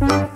Bye.